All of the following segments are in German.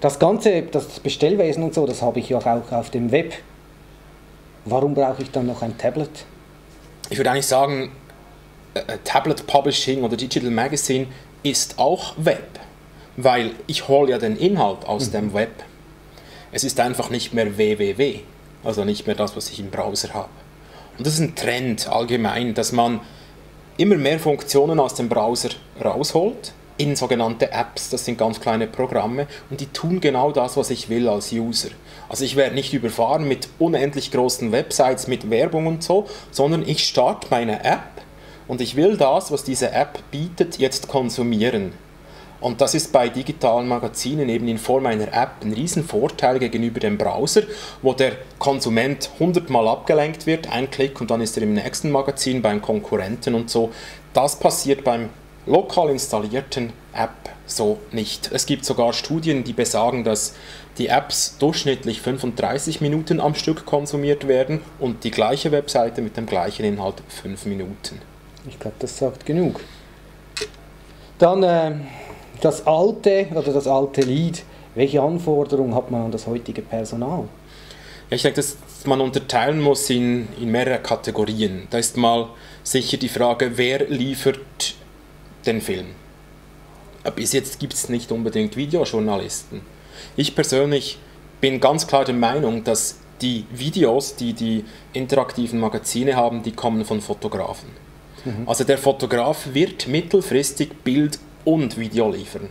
Das ganze, das Bestellwesen und so, das habe ich ja auch auf dem Web. Warum brauche ich dann noch ein Tablet? Ich würde eigentlich sagen, äh, äh, Tablet Publishing oder Digital Magazine ist auch Web, weil ich hole ja den Inhalt aus mhm. dem Web. Es ist einfach nicht mehr www, also nicht mehr das, was ich im Browser habe. Und das ist ein Trend allgemein, dass man immer mehr Funktionen aus dem Browser rausholt in sogenannte Apps, das sind ganz kleine Programme und die tun genau das, was ich will als User. Also ich werde nicht überfahren mit unendlich großen Websites mit Werbung und so, sondern ich starte meine App und ich will das, was diese App bietet, jetzt konsumieren. Und das ist bei digitalen Magazinen eben in Form einer App ein Riesenvorteil gegenüber dem Browser, wo der Konsument hundertmal abgelenkt wird, ein Klick und dann ist er im nächsten Magazin beim Konkurrenten und so. Das passiert beim lokal installierten App so nicht. Es gibt sogar Studien, die besagen, dass die Apps durchschnittlich 35 Minuten am Stück konsumiert werden und die gleiche Webseite mit dem gleichen Inhalt 5 Minuten. Ich glaube, das sagt genug. Dann äh, das alte oder das alte Lied. Welche Anforderungen hat man an das heutige Personal? Ja, ich denke, dass man unterteilen muss in, in mehrere Kategorien. Da ist mal sicher die Frage, wer liefert den Film. Bis jetzt gibt es nicht unbedingt Videojournalisten. Ich persönlich bin ganz klar der Meinung, dass die Videos, die die interaktiven Magazine haben, die kommen von Fotografen. Mhm. Also der Fotograf wird mittelfristig Bild und Video liefern.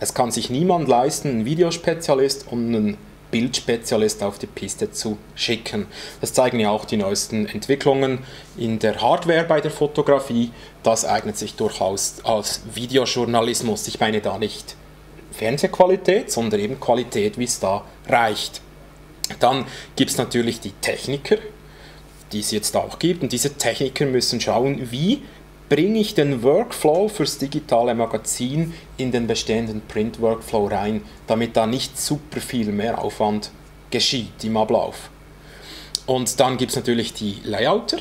Es kann sich niemand leisten, einen Videospezialist und einen Bildspezialist auf die Piste zu schicken. Das zeigen ja auch die neuesten Entwicklungen in der Hardware bei der Fotografie. Das eignet sich durchaus als Videojournalismus. Ich meine da nicht Fernsehqualität, sondern eben Qualität, wie es da reicht. Dann gibt es natürlich die Techniker, die es jetzt auch gibt. Und diese Techniker müssen schauen, wie bringe ich den Workflow fürs digitale Magazin in den bestehenden Print-Workflow rein, damit da nicht super viel mehr Aufwand geschieht im Ablauf. Und dann gibt es natürlich die Layouter,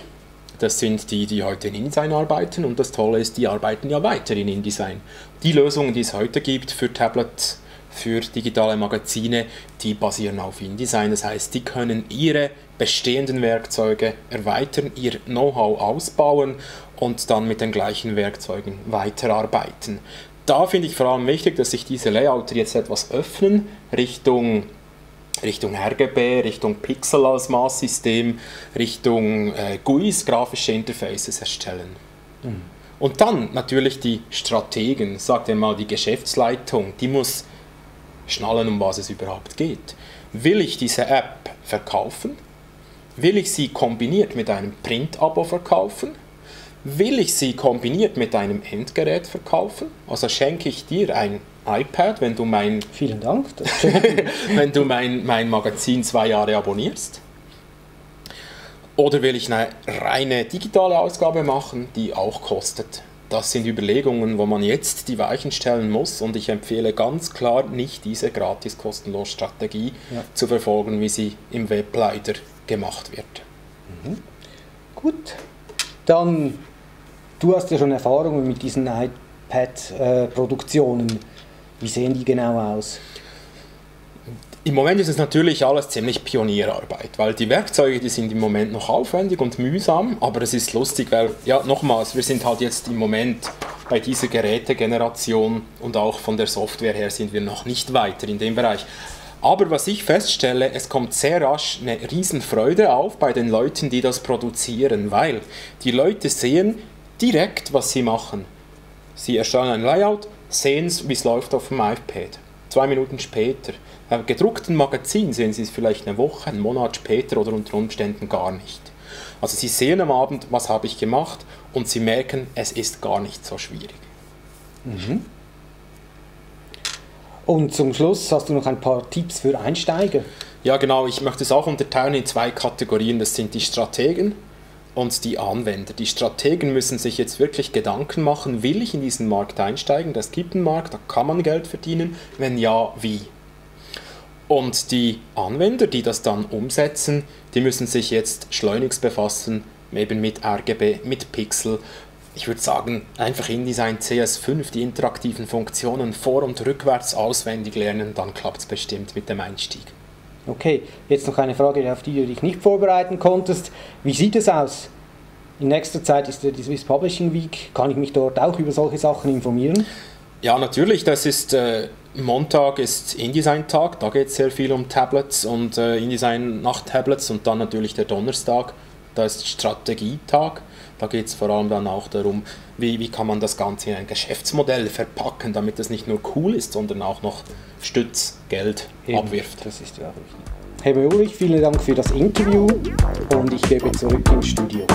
das sind die, die heute in InDesign arbeiten und das Tolle ist, die arbeiten ja weiter in InDesign. Die Lösungen, die es heute gibt für Tablets, für digitale Magazine, die basieren auf InDesign. Das heißt, die können ihre bestehenden Werkzeuge erweitern, ihr Know-how ausbauen und dann mit den gleichen Werkzeugen weiterarbeiten. Da finde ich vor allem wichtig, dass sich diese Layouter jetzt etwas öffnen Richtung Richtung RGB, Richtung Pixel als Maßsystem, Richtung äh, GUIs, grafische Interfaces erstellen. Mhm. Und dann natürlich die Strategen, sagt einmal die Geschäftsleitung, die muss schnallen, um was es überhaupt geht. Will ich diese App verkaufen? Will ich sie kombiniert mit einem Print-Abo verkaufen? Will ich sie kombiniert mit einem Endgerät verkaufen? Also schenke ich dir ein iPad, wenn du mein, Vielen Dank. wenn du mein, mein Magazin zwei Jahre abonnierst? Oder will ich eine reine digitale Ausgabe machen, die auch kostet? Das sind Überlegungen, wo man jetzt die Weichen stellen muss und ich empfehle ganz klar nicht diese gratis kostenlos Strategie ja. zu verfolgen, wie sie im Web leider gemacht wird. Mhm. Gut, dann Du hast ja schon Erfahrungen mit diesen iPad-Produktionen. Wie sehen die genau aus? Im Moment ist es natürlich alles ziemlich Pionierarbeit, weil die Werkzeuge, die sind im Moment noch aufwendig und mühsam, aber es ist lustig, weil, ja, nochmals, wir sind halt jetzt im Moment bei dieser Gerätegeneration und auch von der Software her sind wir noch nicht weiter in dem Bereich. Aber was ich feststelle, es kommt sehr rasch eine Riesenfreude auf bei den Leuten, die das produzieren, weil die Leute sehen, direkt, was sie machen. Sie erstellen ein Layout, sehen es, wie es läuft auf dem iPad. Zwei Minuten später. Beim gedruckten Magazin sehen Sie es vielleicht eine Woche, einen Monat später oder unter Umständen gar nicht. Also Sie sehen am Abend, was habe ich gemacht und Sie merken, es ist gar nicht so schwierig. Mhm. Und zum Schluss hast du noch ein paar Tipps für Einsteiger. Ja, genau. Ich möchte es auch unterteilen in zwei Kategorien. Das sind die Strategen und die Anwender. Die Strategen müssen sich jetzt wirklich Gedanken machen, will ich in diesen Markt einsteigen? Das gibt einen Markt, da kann man Geld verdienen. Wenn ja, wie? Und die Anwender, die das dann umsetzen, die müssen sich jetzt schleunigst befassen, eben mit RGB, mit Pixel. Ich würde sagen, einfach InDesign CS5, die interaktiven Funktionen vor- und rückwärts auswendig lernen, dann klappt es bestimmt mit dem Einstieg. Okay, jetzt noch eine Frage, auf die du dich nicht vorbereiten konntest. Wie sieht es aus? In nächster Zeit ist die Swiss Publishing Week. Kann ich mich dort auch über solche Sachen informieren? Ja, natürlich. Das ist äh, Montag ist InDesign-Tag, da geht es sehr viel um Tablets und äh, InDesign nach Tablets und dann natürlich der Donnerstag, da ist Strategietag. Da geht es vor allem dann auch darum, wie, wie kann man das Ganze in ein Geschäftsmodell verpacken, damit es nicht nur cool ist, sondern auch noch Stütz, Geld Eben, abwirft. Das ist ja richtig. Herr Möhlich, vielen Dank für das Interview und ich gebe zurück ins Studio.